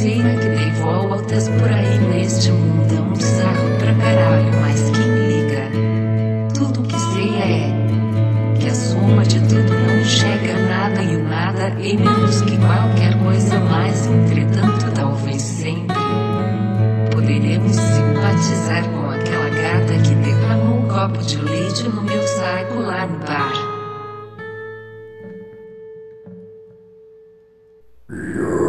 Vieira que dei voltas por aí neste mundo é um bizarro pra caralho, mas quem liga? Tudo que sei é que a soma de tudo não chega a nada e nada e menos que qualquer coisa mais, entretanto, talvez sempre poderemos simpatizar com aquela gata que derramou um copo de leite no meu saco lá no bar. Yeah.